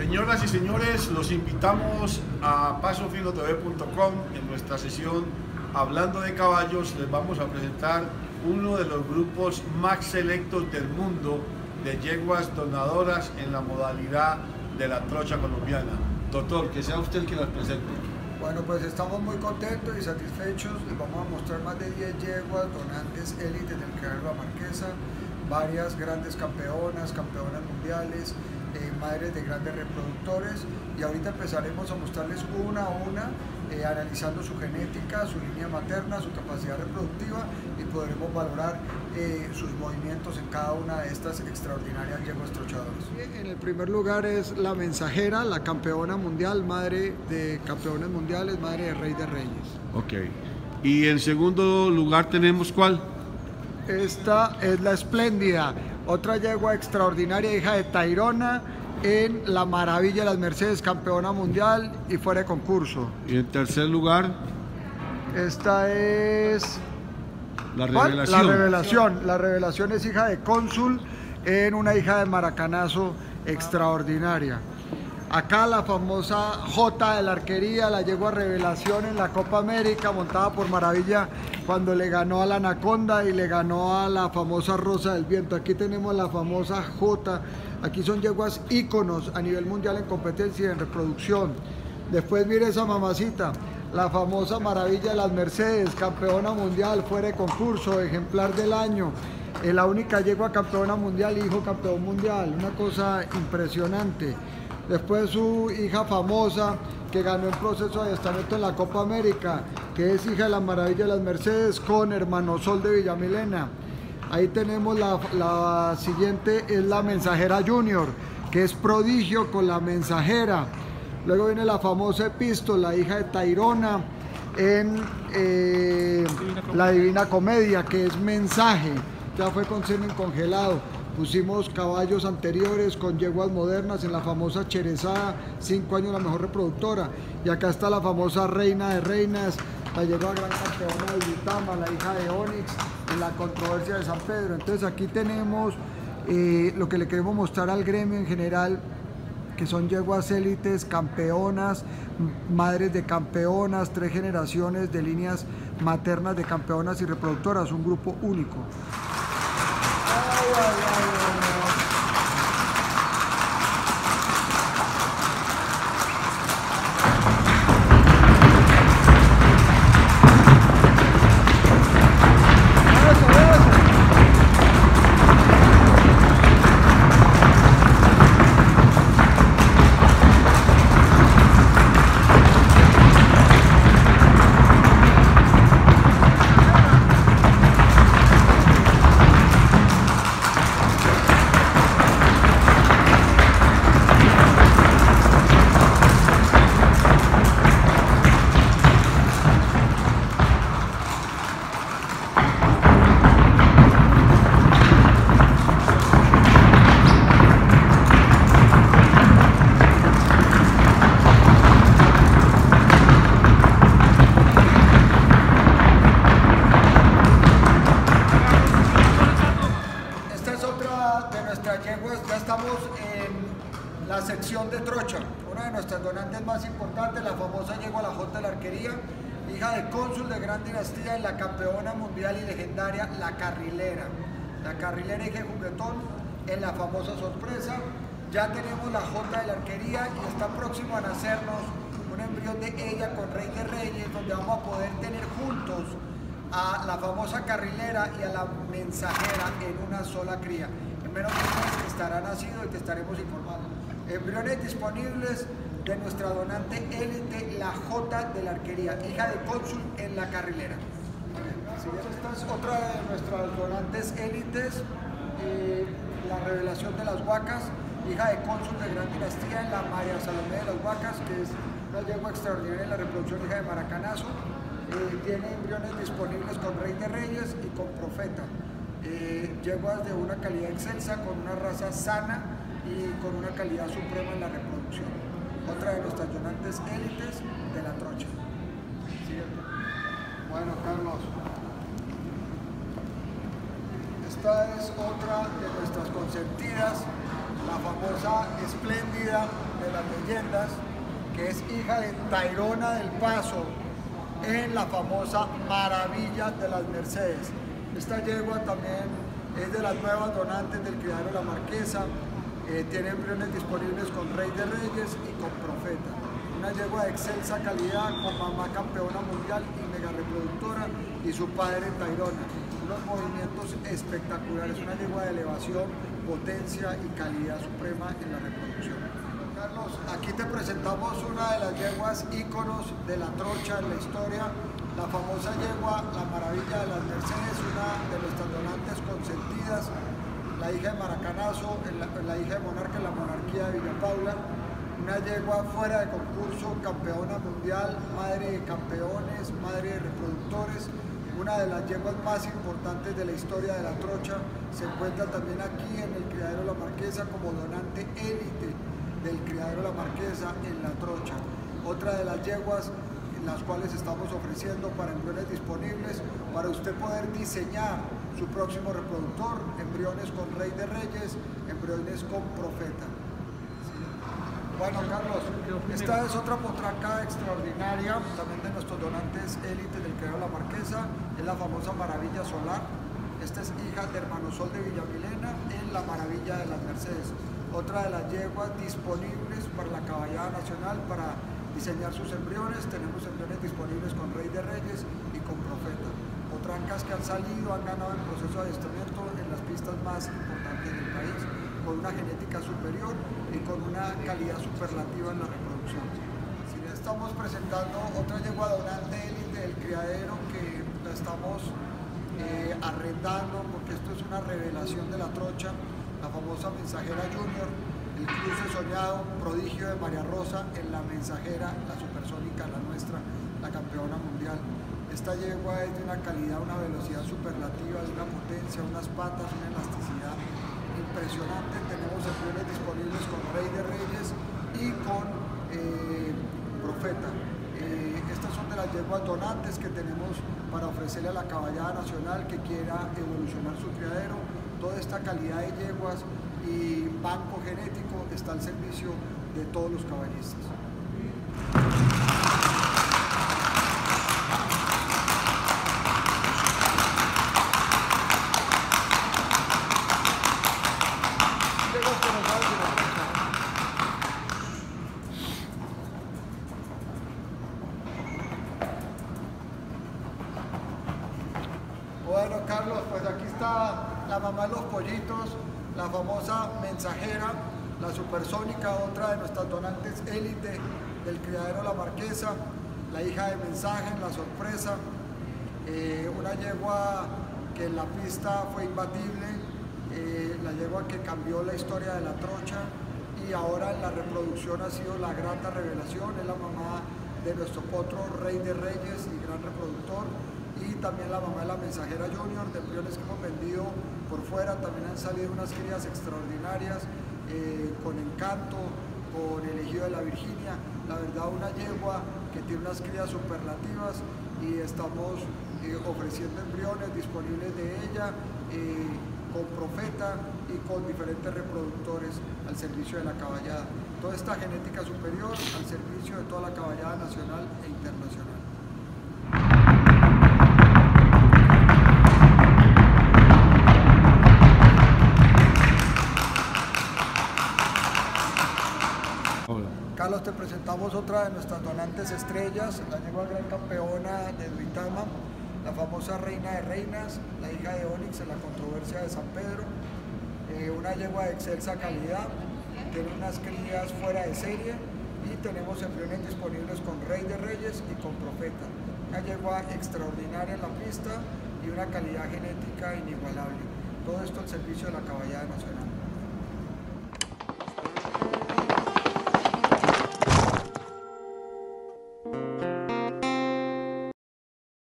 Señoras y señores, los invitamos a pasofilotv.com en nuestra sesión Hablando de caballos les vamos a presentar uno de los grupos más selectos del mundo de yeguas donadoras en la modalidad de la trocha colombiana. Doctor, que sea usted el que las presente. Bueno, pues estamos muy contentos y satisfechos. Les vamos a mostrar más de 10 yeguas donantes élites del La Marquesa, varias grandes campeonas, campeonas mundiales, eh, madres de grandes reproductores y ahorita empezaremos a mostrarles una a una, eh, analizando su genética, su línea materna, su capacidad reproductiva y podremos valorar eh, sus movimientos en cada una de estas extraordinarias yeguas trochadoras. En el primer lugar es la mensajera, la campeona mundial, madre de campeones mundiales, madre de rey de reyes. Ok. Y en segundo lugar tenemos cuál? Esta es la espléndida, otra yegua extraordinaria, hija de Tairona, en la maravilla de las Mercedes, campeona mundial y fuera de concurso. Y en tercer lugar. Esta es. La revelación. La revelación. La revelación es hija de cónsul en una hija de maracanazo extraordinaria. Acá la famosa J de la arquería, la llegó a revelación en la Copa América, montada por Maravilla cuando le ganó a la Anaconda y le ganó a la famosa Rosa del Viento. Aquí tenemos la famosa J, aquí son yeguas íconos a nivel mundial en competencia y en reproducción. Después mire esa mamacita, la famosa Maravilla de las Mercedes, campeona mundial, fuera de concurso, ejemplar del año. La única yegua campeona mundial, hijo campeón mundial, una cosa impresionante. Después su hija famosa, que ganó el proceso de estamento en la Copa América, que es hija de la maravilla de las Mercedes, con hermano Sol de Villamilena. Ahí tenemos la, la siguiente, es la Mensajera Junior, que es prodigio con la Mensajera. Luego viene la famosa Epístola, hija de Tairona, en eh, La Divina Comedia, que es mensaje, ya fue con semen congelado. Pusimos caballos anteriores con yeguas modernas en la famosa Cherezada, cinco años la mejor reproductora. Y acá está la famosa Reina de Reinas, la yegua gran campeona de Yutama, la hija de Onyx, en la controversia de San Pedro. Entonces aquí tenemos eh, lo que le queremos mostrar al gremio en general, que son yeguas élites, campeonas, madres de campeonas, tres generaciones de líneas maternas de campeonas y reproductoras, un grupo único. Sección de gran dinastía y la campeona mundial y legendaria, la Carrilera. La Carrilera y juguetón en la famosa sorpresa. Ya tenemos la J de la Arquería y está próximo a nacernos un embrión de ella con Rey de Reyes, donde vamos a poder tener juntos a la famosa carrilera y a la mensajera en una sola cría. En menos de un estará nacido y te estaremos informando embriones disponibles de nuestra donante élite, la J de la Arquería, hija de cónsul en la carrilera. esta es otra de nuestras donantes élites, eh, la revelación de las huacas, hija de cónsul de gran dinastía en la María Salomé de las Huacas, que es una yegua extraordinaria en la reproducción hija de Maracanazo. Eh, tiene embriones disponibles con Rey de Reyes y con Profeta. Eh, yeguas de una calidad excelsa, con una raza sana, y con una calidad suprema en la reproducción. Otra de nuestras donantes élites de la trocha. Bueno, Carlos. Esta es otra de nuestras consentidas, la famosa espléndida de las leyendas, que es hija de Tairona del Paso, en la famosa Maravilla de las Mercedes. Esta yegua también es de las nuevas donantes del criadero La Marquesa, eh, tiene embriones disponibles con Rey de Reyes y con Profeta. Una yegua de excelsa calidad, con mamá campeona mundial y mega reproductora y su padre Tairona. Unos movimientos espectaculares, una yegua de elevación, potencia y calidad suprema en la reproducción. Carlos, aquí te presentamos una de las yeguas íconos de la trocha en la historia, la famosa yegua La Maravilla de las Mercedes, una de nuestras donantes consentidas, la hija de Maracanazo, la, hija de Monarca en la monarquía de Villa Paula, una yegua fuera de concurso, campeona mundial, madre de campeones, madre de reproductores, una de las yeguas más importantes de la historia de la trocha, se encuentra también aquí en el criadero La Marquesa como donante élite del criadero La Marquesa en La Trocha. Otra de las yeguas las cuales estamos ofreciendo para embriones disponibles para usted poder diseñar su próximo reproductor, embriones con Rey de Reyes, embriones con Profeta. Bueno, Carlos, esta es otra potranca extraordinaria, también de nuestros donantes élite del Criadero La Marquesa, es la famosa Maravilla Solar. Esta es hija de Hermano Sol de Villamilena en la Maravilla de las Mercedes otra de las yeguas disponibles para la caballada nacional para diseñar sus embriones. Tenemos embriones disponibles con Rey de Reyes. Que han salido, han ganado el proceso de adiestramiento en las pistas más importantes del país, con una genética superior y con una calidad superlativa en la reproducción. Si le estamos presentando otra yegua donante élite del criadero que la estamos eh, arrendando porque esto es una revelación de la trocha la famosa mensajera Junior, el cruce soñado, prodigio de María Rosa en la mensajera, la supersónica, la nuestra, la campeona mundial. Esta yegua es de una calidad, una velocidad superlativa, de una potencia, unas patas, una elasticidad impresionante. Tenemos embriones disponibles con Rey de Reyes y con eh, Profeta. Eh, estas son de las yeguas donantes que tenemos para ofrecerle a la caballada nacional que quiera evolucionar su criadero toda esta calidad de yeguas y banco genético está al servicio de todos los caballistas. Bueno, Carlos, pues aquí está la mamá de los pollitos, la famosa mensajera, la supersónica, otra de nuestras donantes élite del criadero La Marquesa, la hija de mensaje, la sorpresa, eh, una yegua que en la pista fue imbatible, eh, la yegua que cambió la historia de la trocha y ahora la reproducción ha sido la grata revelación, es la mamá de nuestro potro Rey de Reyes y gran reproductor y también la mamá de la mensajera Junior, de embriones que hemos vendido por fuera, también han salido unas crías extraordinarias, eh, con encanto, con el ejido de la Virginia, la verdad una yegua que tiene unas crías superlativas y estamos eh, ofreciendo embriones disponibles de ella, eh, con profeta y con diferentes reproductores al servicio de la caballada. Toda esta genética superior al servicio de toda la caballada nacional e internacional. Carlos, te presentamos otra de nuestras donantes estrellas, la yegua gran campeona de Duitama, la famosa reina de reinas, la hija de Onix en la controversia de San Pedro, eh, una yegua de excelsa calidad, tiene unas crías fuera de serie y tenemos embriones disponibles con Rey de Reyes y con Profeta. Una yegua extraordinaria en la pista y una calidad genética inigualable. Todo esto al servicio de la caballada nacional.